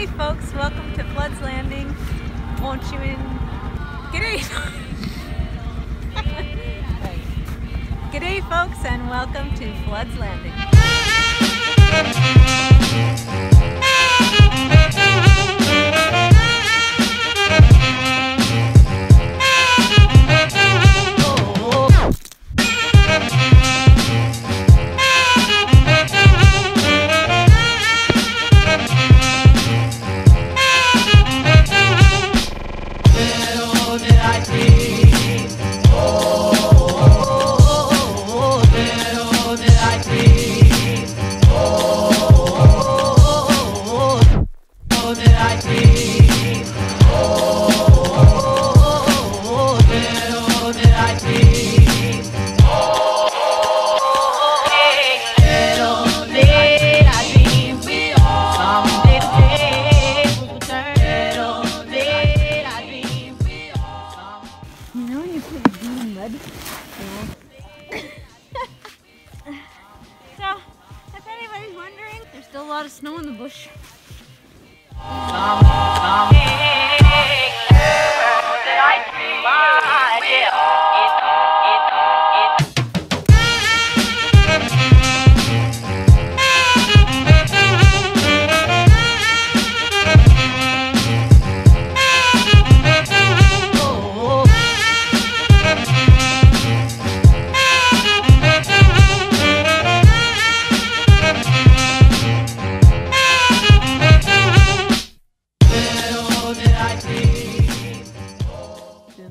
G'day folks, welcome to Flood's Landing. Won't you in? G'day. G'day folks and welcome to Flood's Landing. You know when you put your feet in mud? so, if anybody's wondering, there's still a lot of snow in the bush. It's in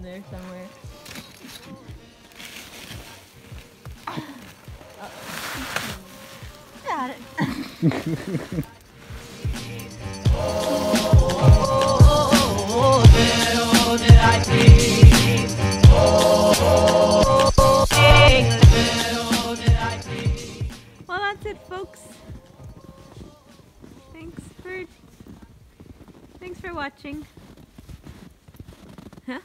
somewhere. Well, that's it, folks. Thanks for thanks for watching. Huh?